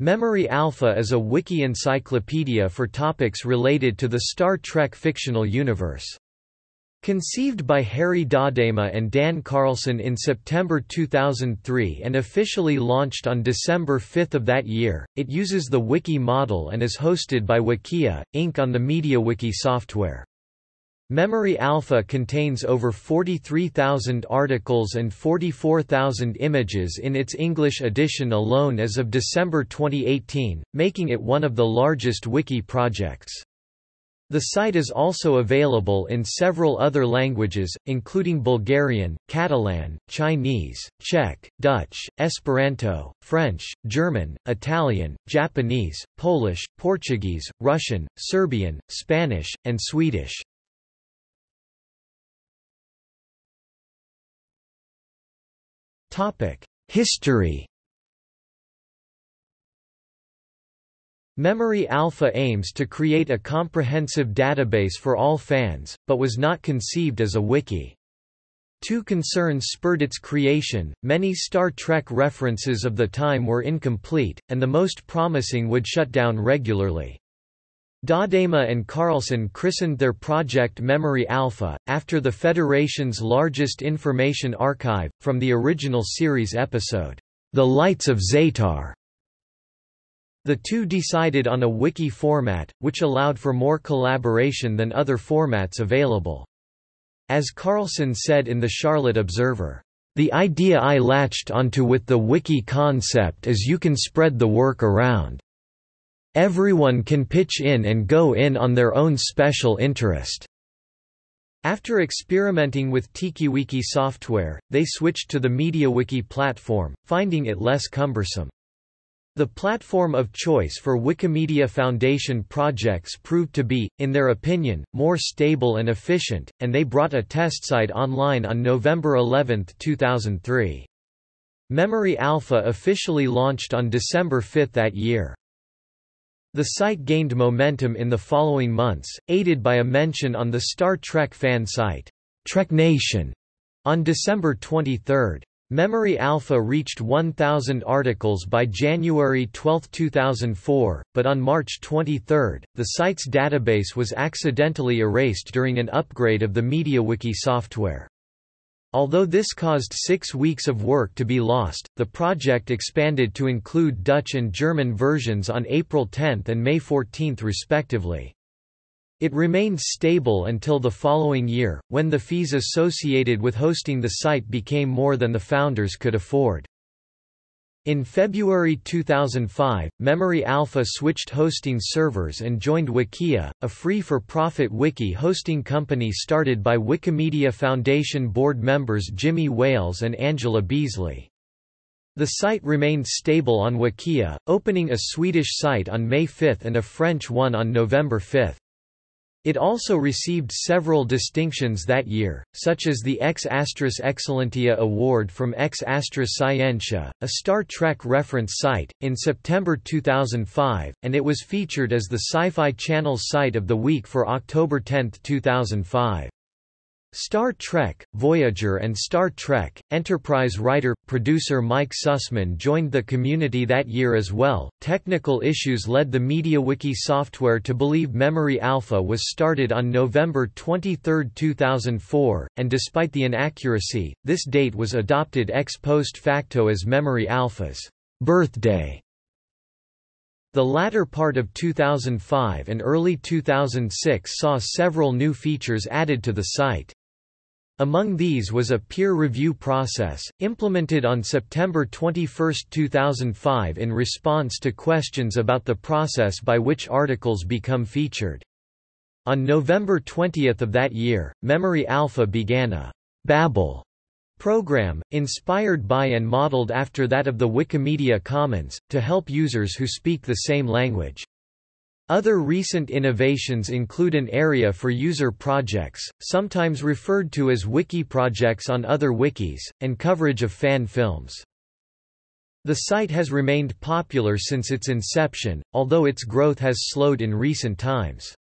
Memory Alpha is a wiki encyclopedia for topics related to the Star Trek fictional universe. Conceived by Harry Doddema and Dan Carlson in September 2003 and officially launched on December 5 of that year, it uses the Wiki model and is hosted by Wikia, Inc. on the MediaWiki software. Memory Alpha contains over 43,000 articles and 44,000 images in its English edition alone as of December 2018, making it one of the largest wiki projects. The site is also available in several other languages, including Bulgarian, Catalan, Chinese, Czech, Dutch, Esperanto, French, German, Italian, Japanese, Polish, Portuguese, Russian, Serbian, Spanish, and Swedish. History Memory Alpha aims to create a comprehensive database for all fans, but was not conceived as a wiki. Two concerns spurred its creation, many Star Trek references of the time were incomplete, and the most promising would shut down regularly. Doddema and Carlson christened their project Memory Alpha, after the Federation's largest information archive, from the original series episode, The Lights of Zetar. The two decided on a wiki format, which allowed for more collaboration than other formats available. As Carlson said in the Charlotte Observer, "...the idea I latched onto with the wiki concept is you can spread the work around. Everyone can pitch in and go in on their own special interest." After experimenting with TikiWiki software, they switched to the MediaWiki platform, finding it less cumbersome. The platform of choice for Wikimedia Foundation projects proved to be, in their opinion, more stable and efficient, and they brought a test site online on November 11, 2003. Memory Alpha officially launched on December 5 that year. The site gained momentum in the following months, aided by a mention on the Star Trek fan site, TrekNation, on December 23. Memory Alpha reached 1,000 articles by January 12, 2004, but on March 23, the site's database was accidentally erased during an upgrade of the MediaWiki software. Although this caused six weeks of work to be lost, the project expanded to include Dutch and German versions on April 10 and May 14 respectively. It remained stable until the following year, when the fees associated with hosting the site became more than the founders could afford. In February 2005, Memory Alpha switched hosting servers and joined Wikia, a free-for-profit wiki hosting company started by Wikimedia Foundation board members Jimmy Wales and Angela Beesley. The site remained stable on Wikia, opening a Swedish site on May 5 and a French one on November 5. It also received several distinctions that year, such as the Ex Astris Excellentia Award from Ex Astris Scientia, a Star Trek reference site, in September 2005, and it was featured as the Sci-Fi Channel's Site of the Week for October 10, 2005. Star Trek, Voyager and Star Trek, Enterprise writer-producer Mike Sussman joined the community that year as well. Technical issues led the MediaWiki software to believe Memory Alpha was started on November 23, 2004, and despite the inaccuracy, this date was adopted ex post facto as Memory Alpha's birthday. The latter part of 2005 and early 2006 saw several new features added to the site. Among these was a peer review process, implemented on September 21, 2005 in response to questions about the process by which articles become featured. On November 20 of that year, Memory Alpha began a Babbel program, inspired by and modeled after that of the Wikimedia Commons, to help users who speak the same language. Other recent innovations include an area for user projects, sometimes referred to as wiki projects on other wikis, and coverage of fan films. The site has remained popular since its inception, although its growth has slowed in recent times.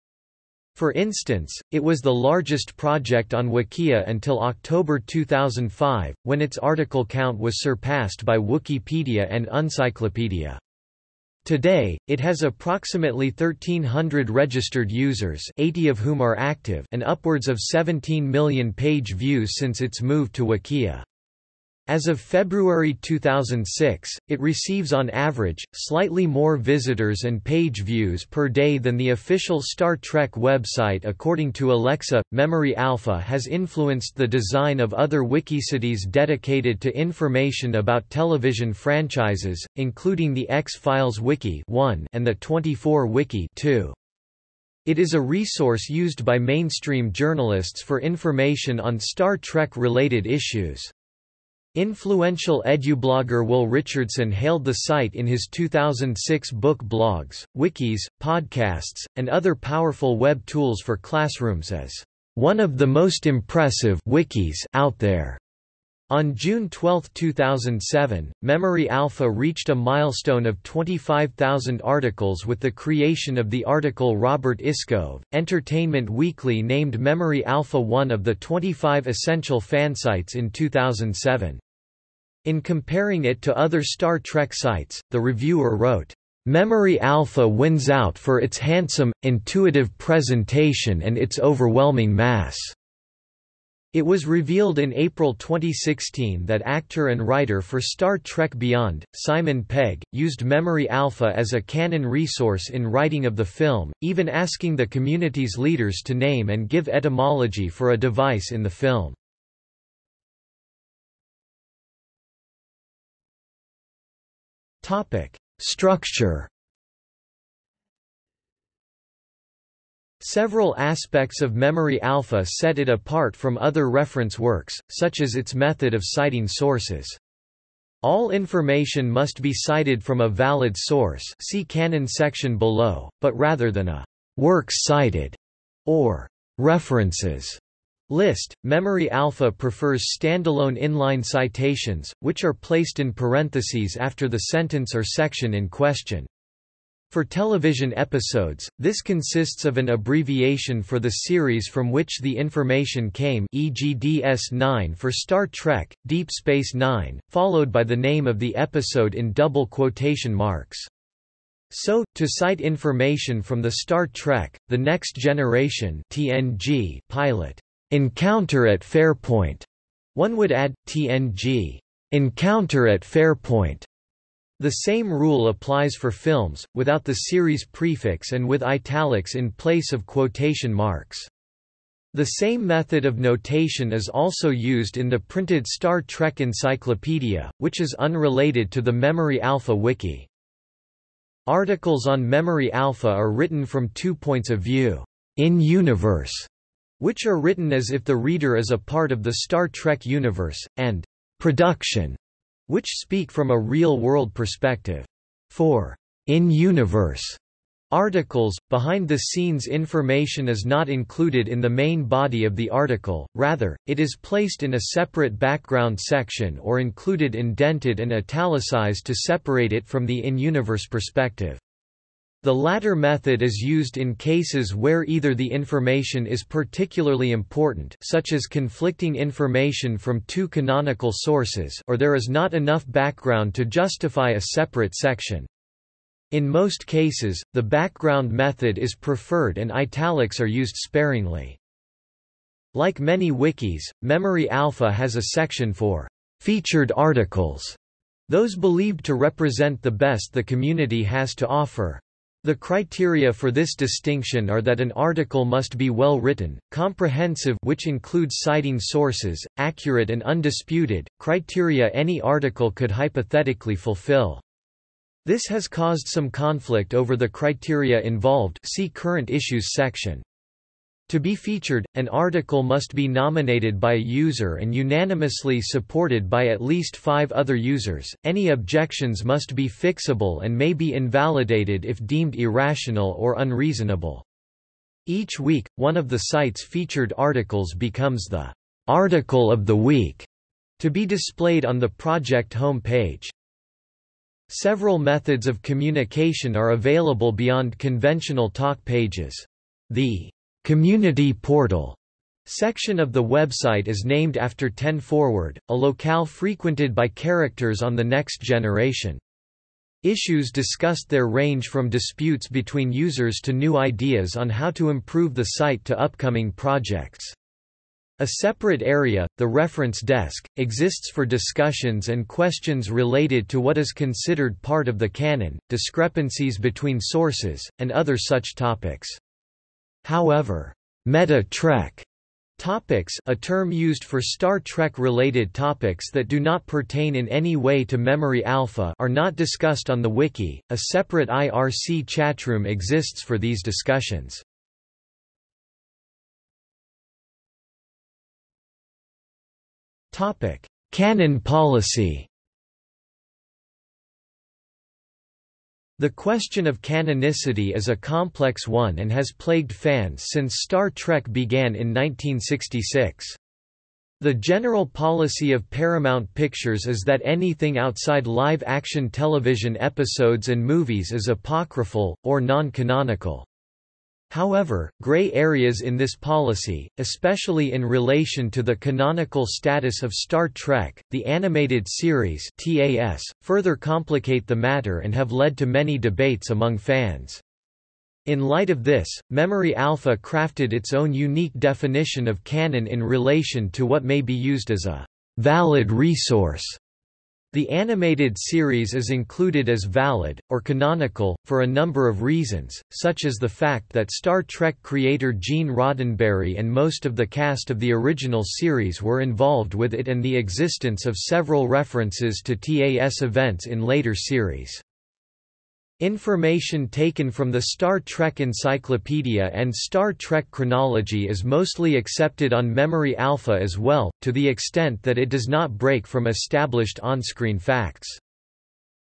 For instance, it was the largest project on Wikia until October 2005, when its article count was surpassed by Wikipedia and Uncyclopedia. Today, it has approximately 1,300 registered users 80 of whom are active and upwards of 17 million page views since its move to Wikia. As of February 2006, it receives on average, slightly more visitors and page views per day than the official Star Trek website according to Alexa. Memory Alpha has influenced the design of other wikicities dedicated to information about television franchises, including the X-Files Wiki 1 and the 24 Wiki 2. It is a resource used by mainstream journalists for information on Star Trek-related issues. Influential edublogger Will Richardson hailed the site in his 2006 book Blogs, Wikis, Podcasts, and other powerful web tools for classrooms as one of the most impressive wikis out there. On June 12, 2007, Memory Alpha reached a milestone of 25,000 articles with the creation of the article Robert Iscoe. Entertainment Weekly named Memory Alpha one of the 25 essential fansites in 2007. In comparing it to other Star Trek sites, the reviewer wrote, Memory Alpha wins out for its handsome, intuitive presentation and its overwhelming mass. It was revealed in April 2016 that actor and writer for Star Trek Beyond, Simon Pegg, used Memory Alpha as a canon resource in writing of the film, even asking the community's leaders to name and give etymology for a device in the film. Structure Several aspects of Memory Alpha set it apart from other reference works, such as its method of citing sources. All information must be cited from a valid source see canon section below, but rather than a «works cited» or «references» list. Memory Alpha prefers standalone inline citations, which are placed in parentheses after the sentence or section in question. For television episodes, this consists of an abbreviation for the series from which the information came e.g. DS9 for Star Trek, Deep Space Nine, followed by the name of the episode in double quotation marks. So, to cite information from the Star Trek, The Next Generation TNG pilot, Encounter at Farpoint, one would add, TNG, Encounter at Farpoint, the same rule applies for films, without the series prefix and with italics in place of quotation marks. The same method of notation is also used in the printed Star Trek Encyclopedia, which is unrelated to the Memory Alpha wiki. Articles on Memory Alpha are written from two points of view, in-universe, which are written as if the reader is a part of the Star Trek universe, and production, which speak from a real-world perspective. For in-universe articles, behind-the-scenes information is not included in the main body of the article, rather, it is placed in a separate background section or included indented and italicized to separate it from the in-universe perspective. The latter method is used in cases where either the information is particularly important such as conflicting information from two canonical sources or there is not enough background to justify a separate section. In most cases, the background method is preferred and italics are used sparingly. Like many wikis, Memory Alpha has a section for featured articles, those believed to represent the best the community has to offer. The criteria for this distinction are that an article must be well written, comprehensive which includes citing sources, accurate and undisputed, criteria any article could hypothetically fulfill. This has caused some conflict over the criteria involved see current issues section. To be featured, an article must be nominated by a user and unanimously supported by at least five other users. Any objections must be fixable and may be invalidated if deemed irrational or unreasonable. Each week, one of the site's featured articles becomes the article of the week to be displayed on the project home page. Several methods of communication are available beyond conventional talk pages. The Community Portal section of the website is named after 10 Forward, a locale frequented by characters on The Next Generation. Issues discussed there range from disputes between users to new ideas on how to improve the site to upcoming projects. A separate area, the reference desk, exists for discussions and questions related to what is considered part of the canon, discrepancies between sources, and other such topics. However, meta Trek Topics a term used for Star Trek-related topics that do not pertain in any way to Memory Alpha are not discussed on the wiki, a separate IRC chatroom exists for these discussions. Canon policy. The question of canonicity is a complex one and has plagued fans since Star Trek began in 1966. The general policy of Paramount Pictures is that anything outside live-action television episodes and movies is apocryphal, or non-canonical. However, gray areas in this policy, especially in relation to the canonical status of Star Trek, the animated series TAS, further complicate the matter and have led to many debates among fans. In light of this, Memory Alpha crafted its own unique definition of canon in relation to what may be used as a valid resource the animated series is included as valid, or canonical, for a number of reasons, such as the fact that Star Trek creator Gene Roddenberry and most of the cast of the original series were involved with it and the existence of several references to TAS events in later series. Information taken from the Star Trek Encyclopedia and Star Trek chronology is mostly accepted on Memory Alpha as well, to the extent that it does not break from established on-screen facts.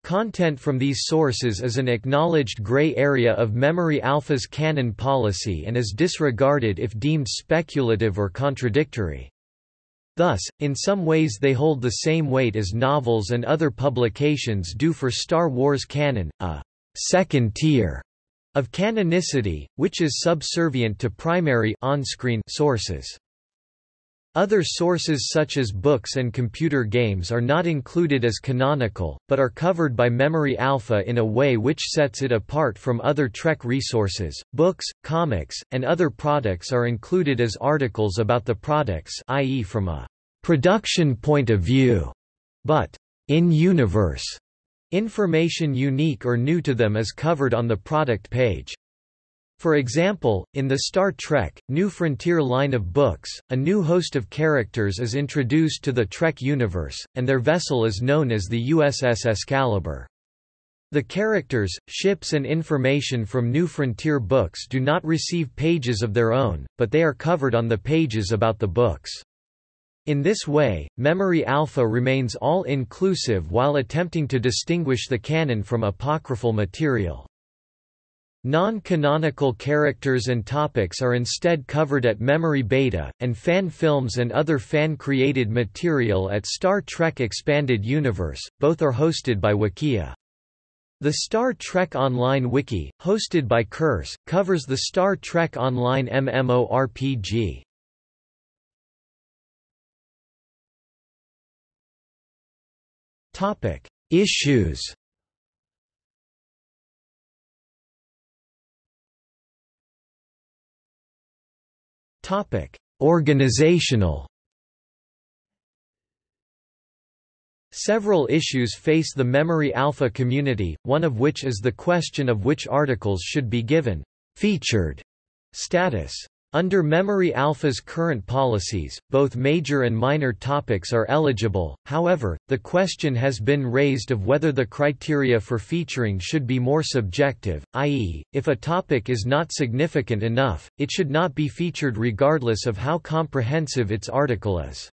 Content from these sources is an acknowledged gray area of Memory Alpha's canon policy and is disregarded if deemed speculative or contradictory. Thus, in some ways they hold the same weight as novels and other publications do for Star Wars canon, a second tier of canonicity, which is subservient to primary on-screen sources. Other sources such as books and computer games are not included as canonical, but are covered by Memory Alpha in a way which sets it apart from other Trek resources. Books, comics, and other products are included as articles about the products i.e. from a production point of view, but in-universe Information unique or new to them is covered on the product page. For example, in the Star Trek, New Frontier line of books, a new host of characters is introduced to the Trek universe, and their vessel is known as the USS Excalibur. The characters, ships and information from New Frontier books do not receive pages of their own, but they are covered on the pages about the books. In this way, memory alpha remains all-inclusive while attempting to distinguish the canon from apocryphal material. Non-canonical characters and topics are instead covered at Memory Beta, and fan films and other fan-created material at Star Trek Expanded Universe, both are hosted by Wikia. The Star Trek Online Wiki, hosted by Curse, covers the Star Trek Online MMORPG. Topic: Issues. Topic: Organizational. Several issues face the Memory Alpha community, one of which is the question of which articles should be given featured status. Under Memory Alpha's current policies, both major and minor topics are eligible, however, the question has been raised of whether the criteria for featuring should be more subjective, i.e., if a topic is not significant enough, it should not be featured regardless of how comprehensive its article is.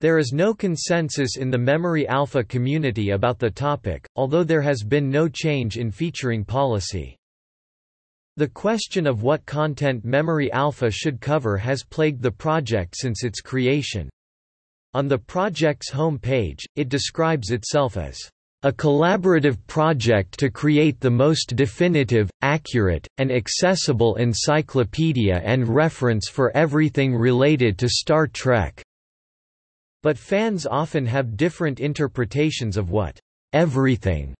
There is no consensus in the Memory Alpha community about the topic, although there has been no change in featuring policy. The question of what content Memory Alpha should cover has plagued the project since its creation. On the project's home page, it describes itself as a collaborative project to create the most definitive, accurate, and accessible encyclopedia and reference for everything related to Star Trek." But fans often have different interpretations of what "everything"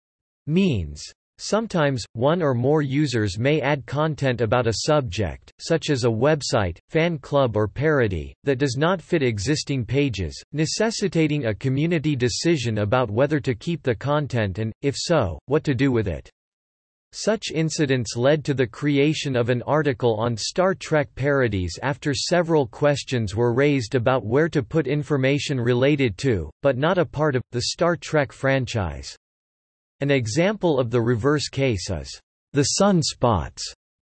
Means. Sometimes, one or more users may add content about a subject, such as a website, fan club or parody, that does not fit existing pages, necessitating a community decision about whether to keep the content and, if so, what to do with it. Such incidents led to the creation of an article on Star Trek parodies after several questions were raised about where to put information related to, but not a part of, the Star Trek franchise. An example of the reverse case is, The Sunspots,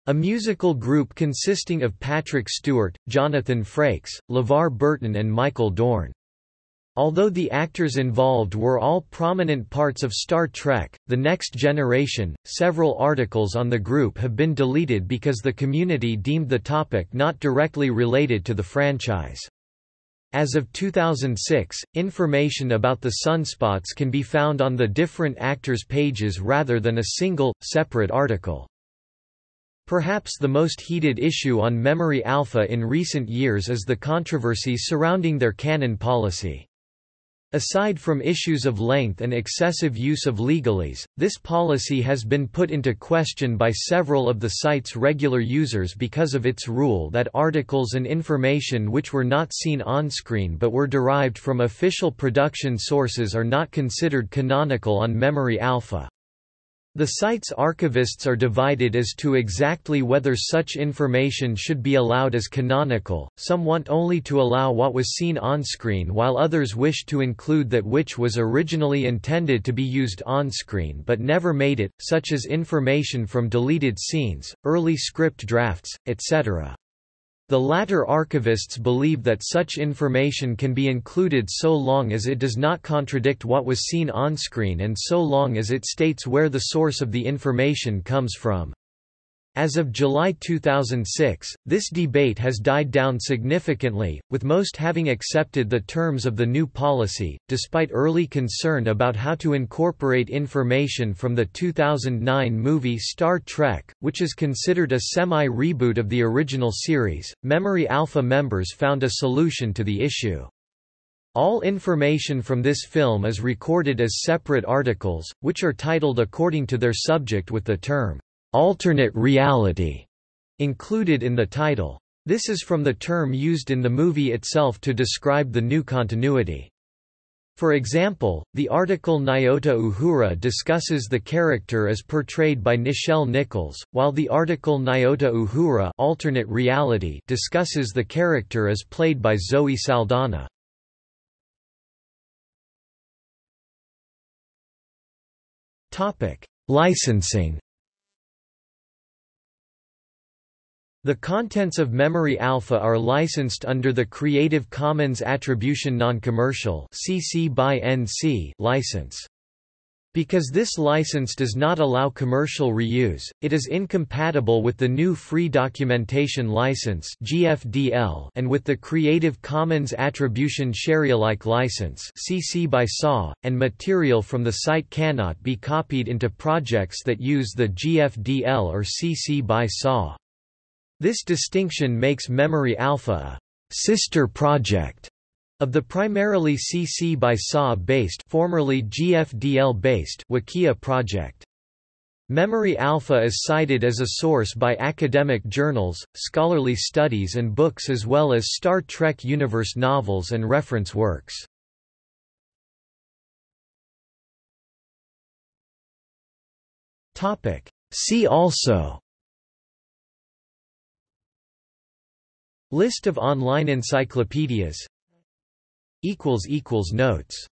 a musical group consisting of Patrick Stewart, Jonathan Frakes, LeVar Burton and Michael Dorn. Although the actors involved were all prominent parts of Star Trek, The Next Generation, several articles on the group have been deleted because the community deemed the topic not directly related to the franchise. As of 2006, information about the sunspots can be found on the different actors' pages rather than a single, separate article. Perhaps the most heated issue on Memory Alpha in recent years is the controversy surrounding their canon policy. Aside from issues of length and excessive use of legalese, this policy has been put into question by several of the site's regular users because of its rule that articles and information which were not seen on-screen but were derived from official production sources are not considered canonical on Memory Alpha. The site's archivists are divided as to exactly whether such information should be allowed as canonical, some want only to allow what was seen on-screen while others wish to include that which was originally intended to be used on-screen but never made it, such as information from deleted scenes, early script drafts, etc. The latter archivists believe that such information can be included so long as it does not contradict what was seen on-screen and so long as it states where the source of the information comes from. As of July 2006, this debate has died down significantly, with most having accepted the terms of the new policy, despite early concern about how to incorporate information from the 2009 movie Star Trek, which is considered a semi-reboot of the original series. Memory Alpha members found a solution to the issue. All information from this film is recorded as separate articles, which are titled according to their subject with the term alternate reality included in the title. This is from the term used in the movie itself to describe the new continuity. For example, the article Nyota Uhura discusses the character as portrayed by Nichelle Nichols, while the article Nyota Uhura alternate reality discusses the character as played by Zoe Saldana. Licensing The contents of Memory Alpha are licensed under the Creative Commons Attribution Non-Commercial license. Because this license does not allow commercial reuse, it is incompatible with the GNU Free Documentation License (GFDL) and with the Creative Commons Attribution Sharealike license CC by SA, and material from the site cannot be copied into projects that use the GFDL or CC by SA. This distinction makes Memory Alpha a sister project of the primarily CC by SA based formerly GFDL based Wikia project. Memory Alpha is cited as a source by academic journals, scholarly studies and books as well as Star Trek universe novels and reference works. See also List of online encyclopedias. Notes